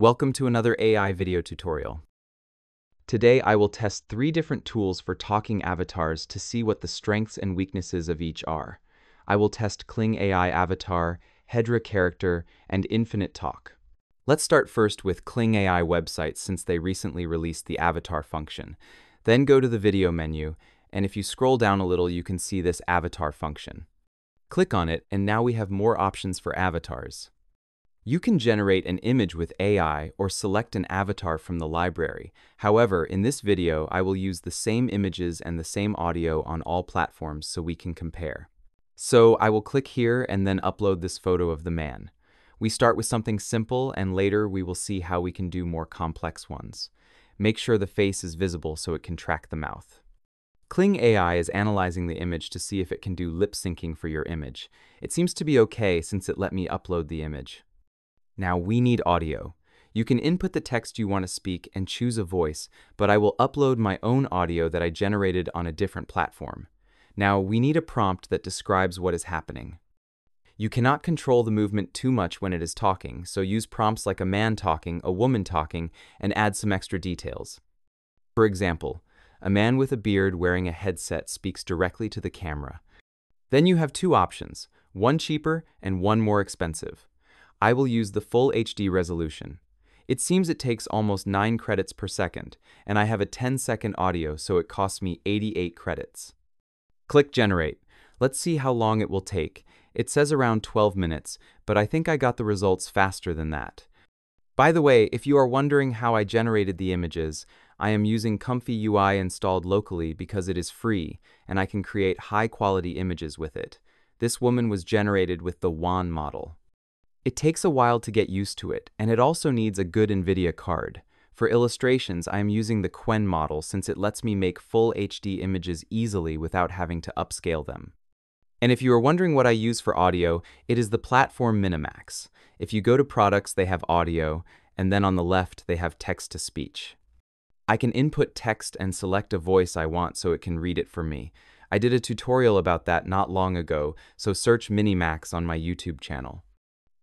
Welcome to another AI video tutorial. Today I will test three different tools for talking avatars to see what the strengths and weaknesses of each are. I will test Kling AI Avatar, Hedra Character, and Infinite Talk. Let's start first with Kling AI website since they recently released the avatar function. Then go to the video menu, and if you scroll down a little you can see this avatar function. Click on it, and now we have more options for avatars. You can generate an image with AI or select an avatar from the library. However, in this video, I will use the same images and the same audio on all platforms so we can compare. So I will click here and then upload this photo of the man. We start with something simple and later we will see how we can do more complex ones. Make sure the face is visible so it can track the mouth. Kling AI is analyzing the image to see if it can do lip syncing for your image. It seems to be okay since it let me upload the image. Now we need audio. You can input the text you want to speak and choose a voice, but I will upload my own audio that I generated on a different platform. Now we need a prompt that describes what is happening. You cannot control the movement too much when it is talking, so use prompts like a man talking, a woman talking, and add some extra details. For example, a man with a beard wearing a headset speaks directly to the camera. Then you have two options, one cheaper and one more expensive. I will use the full HD resolution. It seems it takes almost 9 credits per second, and I have a 10 second audio so it costs me 88 credits. Click Generate. Let's see how long it will take. It says around 12 minutes, but I think I got the results faster than that. By the way, if you are wondering how I generated the images, I am using Comfy UI installed locally because it is free and I can create high quality images with it. This woman was generated with the WAN model. It takes a while to get used to it, and it also needs a good NVIDIA card. For illustrations, I am using the Qwen model since it lets me make full HD images easily without having to upscale them. And if you are wondering what I use for audio, it is the platform Minimax. If you go to products, they have audio, and then on the left, they have text to speech. I can input text and select a voice I want so it can read it for me. I did a tutorial about that not long ago, so search Minimax on my YouTube channel.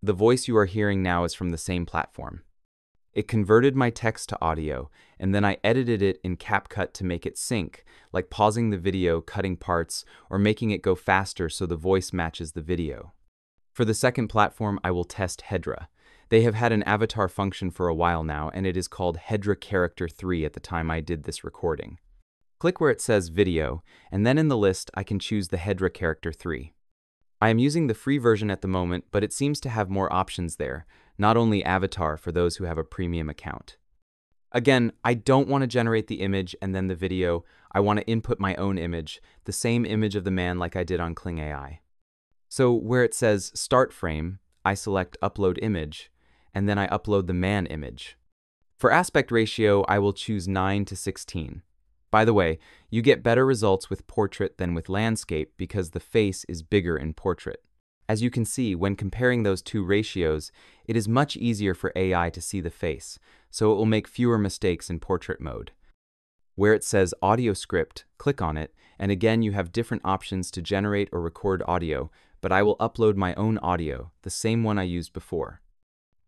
The voice you are hearing now is from the same platform. It converted my text to audio, and then I edited it in CapCut to make it sync, like pausing the video, cutting parts, or making it go faster so the voice matches the video. For the second platform, I will test Hedra. They have had an avatar function for a while now, and it is called Hedra Character 3 at the time I did this recording. Click where it says Video, and then in the list I can choose the Hedra Character 3. I am using the free version at the moment, but it seems to have more options there, not only Avatar for those who have a premium account. Again, I don't want to generate the image and then the video, I want to input my own image, the same image of the man like I did on Kling AI. So where it says Start Frame, I select Upload Image, and then I upload the man image. For aspect ratio, I will choose 9 to 16. By the way, you get better results with portrait than with landscape because the face is bigger in portrait. As you can see, when comparing those two ratios, it is much easier for AI to see the face, so it will make fewer mistakes in portrait mode. Where it says Audio Script, click on it, and again you have different options to generate or record audio, but I will upload my own audio, the same one I used before.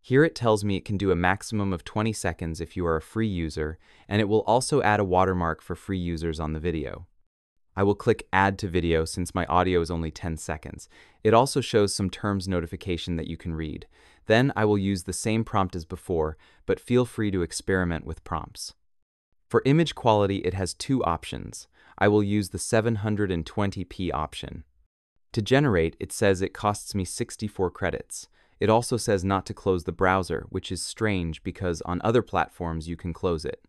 Here it tells me it can do a maximum of 20 seconds if you are a free user, and it will also add a watermark for free users on the video. I will click Add to Video since my audio is only 10 seconds. It also shows some terms notification that you can read. Then I will use the same prompt as before, but feel free to experiment with prompts. For image quality, it has two options. I will use the 720p option. To generate, it says it costs me 64 credits. It also says not to close the browser, which is strange because on other platforms you can close it.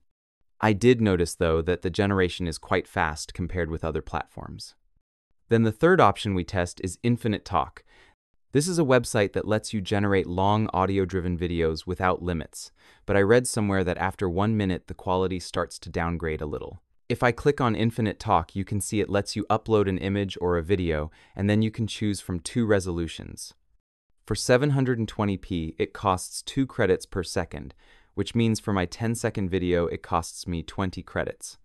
I did notice, though, that the generation is quite fast compared with other platforms. Then the third option we test is Infinite Talk. This is a website that lets you generate long audio-driven videos without limits, but I read somewhere that after one minute the quality starts to downgrade a little. If I click on Infinite Talk, you can see it lets you upload an image or a video, and then you can choose from two resolutions. For 720p, it costs 2 credits per second, which means for my 10 second video, it costs me 20 credits.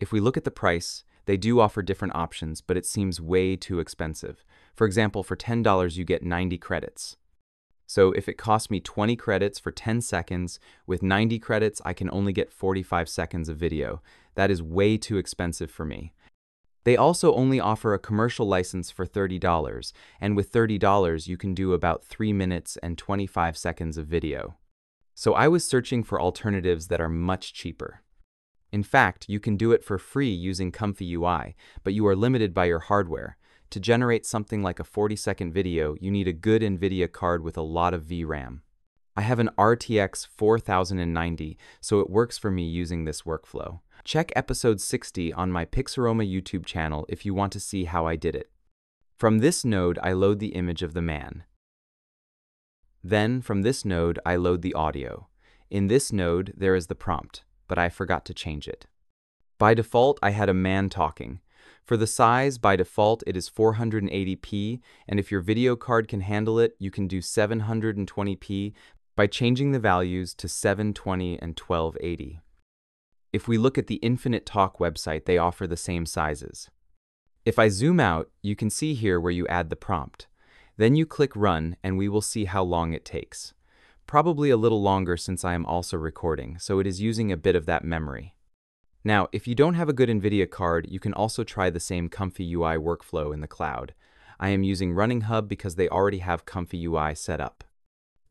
If we look at the price, they do offer different options, but it seems way too expensive. For example, for $10, you get 90 credits. So if it costs me 20 credits for 10 seconds, with 90 credits, I can only get 45 seconds of video. That is way too expensive for me. They also only offer a commercial license for $30, and with $30, you can do about 3 minutes and 25 seconds of video. So I was searching for alternatives that are much cheaper. In fact, you can do it for free using Comfy UI, but you are limited by your hardware. To generate something like a 40 second video, you need a good NVIDIA card with a lot of VRAM. I have an RTX 4090, so it works for me using this workflow. Check episode 60 on my Pixaroma YouTube channel if you want to see how I did it. From this node, I load the image of the man. Then, from this node, I load the audio. In this node, there is the prompt, but I forgot to change it. By default, I had a man talking. For the size, by default, it is 480p, and if your video card can handle it, you can do 720p by changing the values to 720 and 1280. If we look at the Infinite Talk website, they offer the same sizes. If I zoom out, you can see here where you add the prompt. Then you click Run, and we will see how long it takes. Probably a little longer since I am also recording, so it is using a bit of that memory. Now, if you don't have a good NVIDIA card, you can also try the same Comfy UI workflow in the cloud. I am using Running Hub because they already have Comfy UI set up.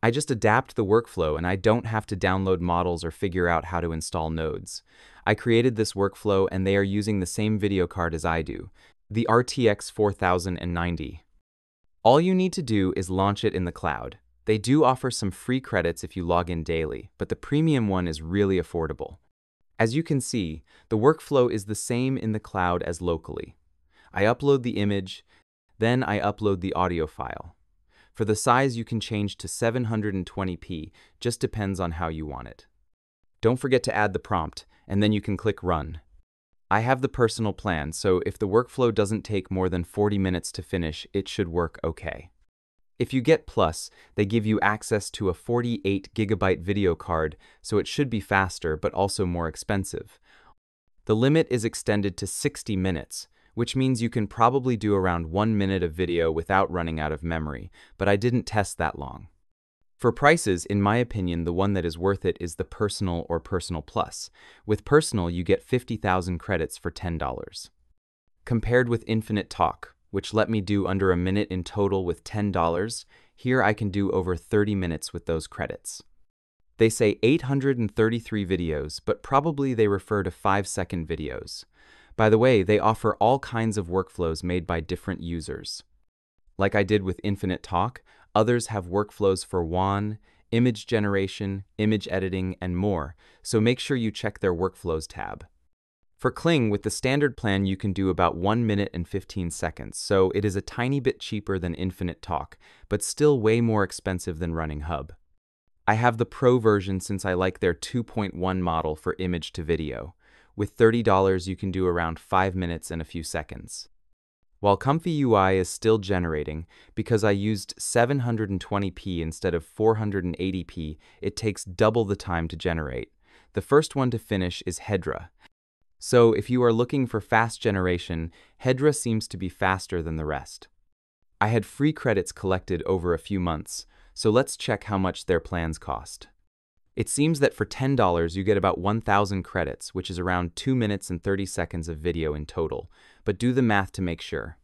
I just adapt the workflow and I don't have to download models or figure out how to install nodes. I created this workflow and they are using the same video card as I do, the RTX 4090. All you need to do is launch it in the cloud. They do offer some free credits if you log in daily, but the premium one is really affordable. As you can see, the workflow is the same in the cloud as locally. I upload the image, then I upload the audio file. For the size you can change to 720p, just depends on how you want it. Don't forget to add the prompt, and then you can click Run. I have the personal plan, so if the workflow doesn't take more than 40 minutes to finish, it should work okay. If you get Plus, they give you access to a 48 gigabyte video card, so it should be faster but also more expensive. The limit is extended to 60 minutes, which means you can probably do around one minute of video without running out of memory, but I didn't test that long. For prices, in my opinion, the one that is worth it is the Personal or Personal Plus. With Personal, you get 50,000 credits for $10. Compared with Infinite Talk, which let me do under a minute in total with $10, here I can do over 30 minutes with those credits. They say 833 videos, but probably they refer to 5 second videos. By the way, they offer all kinds of workflows made by different users. Like I did with Infinite Talk, others have workflows for WAN, image generation, image editing, and more, so make sure you check their Workflows tab. For Kling, with the standard plan, you can do about 1 minute and 15 seconds, so it is a tiny bit cheaper than Infinite Talk, but still way more expensive than running Hub. I have the Pro version since I like their 2.1 model for image to video. With $30, you can do around 5 minutes and a few seconds. While Comfy UI is still generating, because I used 720p instead of 480p, it takes double the time to generate. The first one to finish is Hedra. So if you are looking for fast generation, Hedra seems to be faster than the rest. I had free credits collected over a few months, so let's check how much their plans cost. It seems that for $10 you get about 1,000 credits, which is around 2 minutes and 30 seconds of video in total, but do the math to make sure.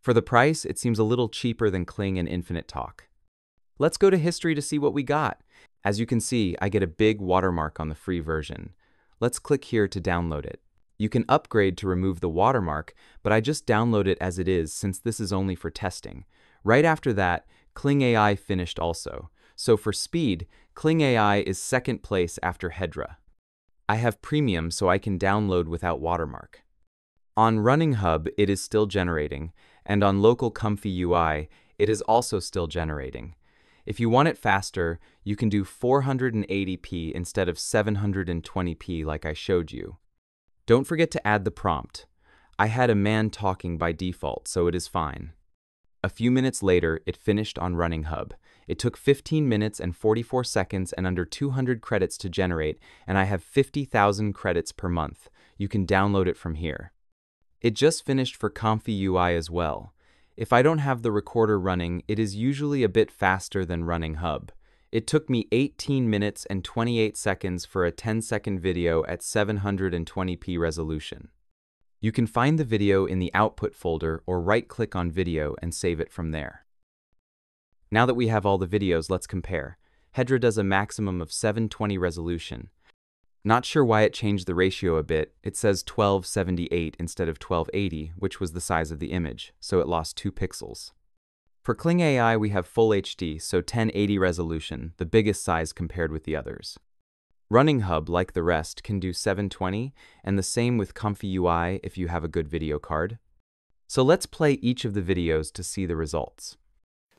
For the price, it seems a little cheaper than Kling and Infinite Talk. Let's go to history to see what we got. As you can see, I get a big watermark on the free version. Let's click here to download it. You can upgrade to remove the watermark, but I just download it as it is since this is only for testing. Right after that, Kling AI finished also. So for speed, Kling AI is second place after Hedra. I have Premium so I can download without watermark. On Running Hub, it is still generating, and on local Comfy UI, it is also still generating. If you want it faster, you can do 480p instead of 720p like I showed you. Don't forget to add the prompt. I had a man talking by default, so it is fine. A few minutes later, it finished on Running Hub. It took 15 minutes and 44 seconds and under 200 credits to generate, and I have 50,000 credits per month. You can download it from here. It just finished for Comfy UI as well. If I don't have the recorder running, it is usually a bit faster than running Hub. It took me 18 minutes and 28 seconds for a 10 second video at 720p resolution. You can find the video in the output folder or right click on video and save it from there. Now that we have all the videos, let's compare. Hedra does a maximum of 720 resolution. Not sure why it changed the ratio a bit. It says 1278 instead of 1280, which was the size of the image, so it lost 2 pixels. For Kling AI, we have Full HD, so 1080 resolution, the biggest size compared with the others. Running Hub, like the rest, can do 720, and the same with Comfy UI if you have a good video card. So let's play each of the videos to see the results.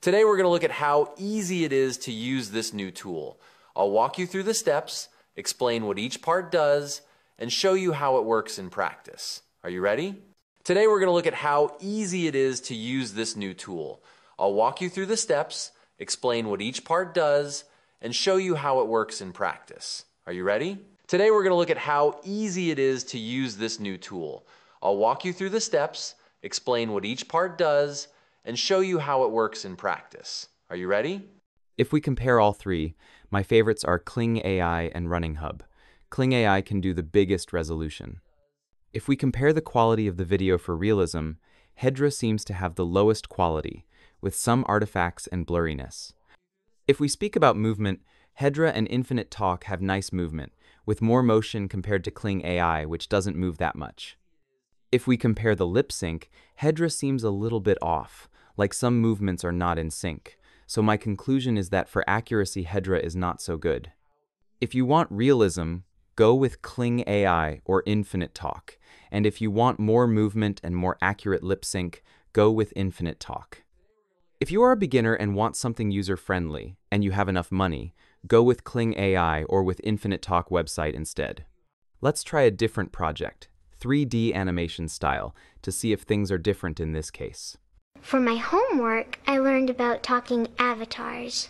Today we're going to look at how easy it is to use this new tool. I'll walk you through the steps, explain what each part does, and show you how it works in practice. Are you ready? Today we're going to look at how easy it is to use this new tool. I'll walk you through the steps, explain what each part does, and show you how it works in practice. Are you ready? Today we're going to look at how easy it is to use this new tool. I'll walk you through the steps, explain what each part does, and show you how it works in practice. Are you ready? If we compare all three, my favorites are Kling AI and Running Hub. Kling AI can do the biggest resolution. If we compare the quality of the video for realism, Hedra seems to have the lowest quality, with some artifacts and blurriness. If we speak about movement, Hedra and Infinite Talk have nice movement, with more motion compared to Kling AI, which doesn't move that much. If we compare the lip sync, Hedra seems a little bit off, like some movements are not in sync, so my conclusion is that for accuracy, Hedra is not so good. If you want realism, go with Kling AI or Infinite Talk, and if you want more movement and more accurate lip sync, go with Infinite Talk. If you are a beginner and want something user-friendly, and you have enough money, go with Kling AI or with Infinite Talk website instead. Let's try a different project, 3D animation style, to see if things are different in this case. For my homework, I learned about talking avatars.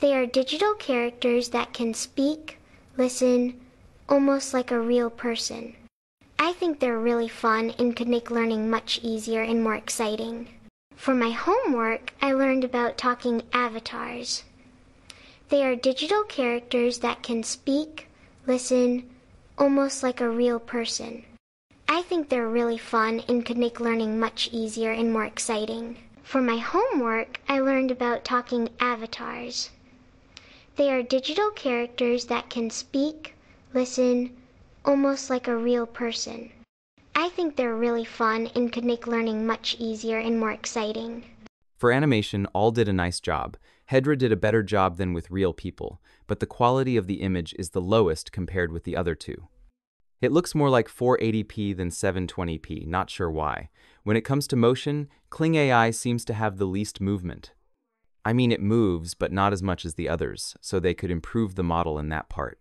They are digital characters that can speak, listen, almost like a real person. I think they're really fun and could make learning much easier and more exciting. For my homework, I learned about talking avatars. They are digital characters that can speak, listen, almost like a real person. I think they're really fun and could make learning much easier and more exciting. For my homework, I learned about talking avatars. They are digital characters that can speak, listen, almost like a real person. I think they're really fun and could make learning much easier and more exciting. For animation, all did a nice job. Hedra did a better job than with real people, but the quality of the image is the lowest compared with the other two. It looks more like 480p than 720p, not sure why. When it comes to motion, Kling AI seems to have the least movement. I mean, it moves, but not as much as the others, so they could improve the model in that part.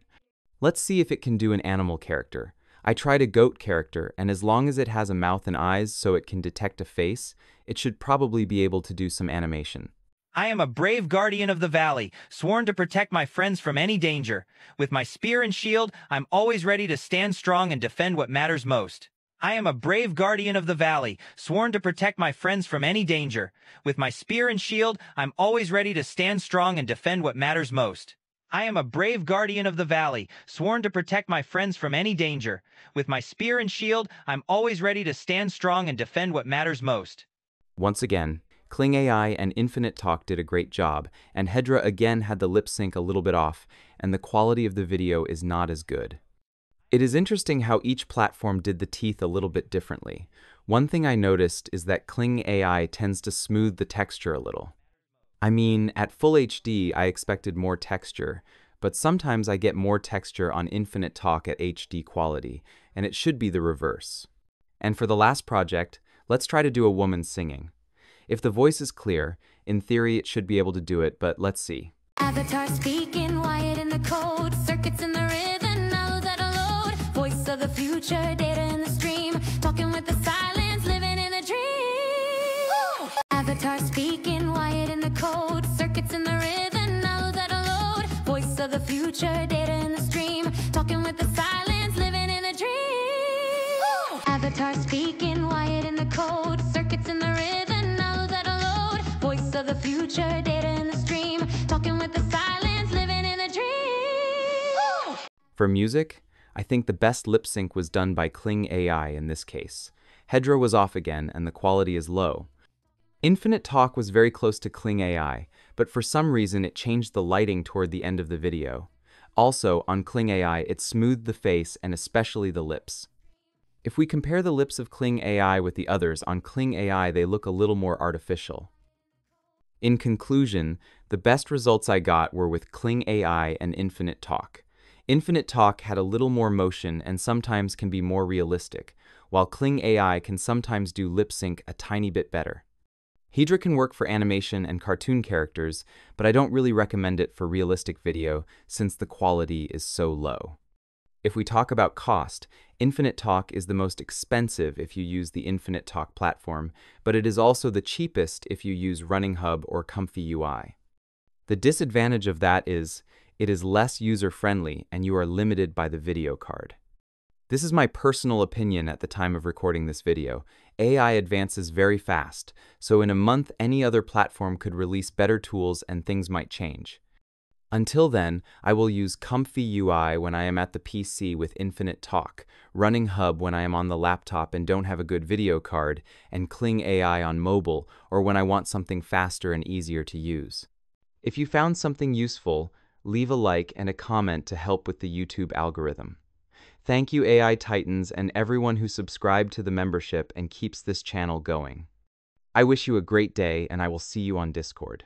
Let's see if it can do an animal character. I tried a goat character, and as long as it has a mouth and eyes so it can detect a face, it should probably be able to do some animation. I am a brave guardian of the valley, sworn to protect my friends from any danger. With my spear and shield, I'm always ready to stand strong and defend what matters most. I am a brave guardian of the valley, sworn to protect my friends from any danger. With my spear and shield, I'm always ready to stand strong and defend what matters most. I am a brave guardian of the valley, sworn to protect my friends from any danger. With my spear and shield, I'm always ready to stand strong and defend what matters most. Once again, Kling AI and Infinite Talk did a great job, and Hedra again had the lip sync a little bit off, and the quality of the video is not as good. It is interesting how each platform did the teeth a little bit differently. One thing I noticed is that Kling AI tends to smooth the texture a little. I mean, at Full HD, I expected more texture, but sometimes I get more texture on Infinite Talk at HD quality, and it should be the reverse. And for the last project, let's try to do a woman singing. If the voice is clear, in theory it should be able to do it, but let's see. Avatar speaking, wired in the code, circuits in the rhythm, I load. Voice of the future, data in the stream, talking with the silence, living in a dream. Avatar speaking, the future, data in the stream, talking with the silence, living in a dream. Avatar speaking, wired in the code, circuits in the rhythm, future, data in the stream, talking with the silence, living in a dream. For music, I think the best lip sync was done by Kling AI in this case. Hedra was off again and the quality is low. Infinite Talk was very close to Kling AI, but for some reason it changed the lighting toward the end of the video. Also, on Kling AI, it smoothed the face and especially the lips. If we compare the lips of Kling AI with the others, on Kling AI they look a little more artificial. In conclusion, the best results I got were with Kling AI and Infinite Talk. Infinite Talk had a little more motion and sometimes can be more realistic, while Kling AI can sometimes do lip sync a tiny bit better. Hedra can work for animation and cartoon characters, but I don't really recommend it for realistic video since the quality is so low. If we talk about cost, Infinite Talk is the most expensive if you use the Infinite Talk platform, but it is also the cheapest if you use Running Hub or Comfy UI. The disadvantage of that is it is less user-friendly and you are limited by the video card. This is my personal opinion at the time of recording this video. AI advances very fast, so in a month any other platform could release better tools and things might change. Until then, I will use Comfy UI when I am at the PC with Infinite Talk, Running Hub when I am on the laptop and don't have a good video card, and Kling AI on mobile or when I want something faster and easier to use. If you found something useful, leave a like and a comment to help with the YouTube algorithm. Thank you AI Titans and everyone who subscribed to the membership and keeps this channel going. I wish you a great day and I will see you on Discord.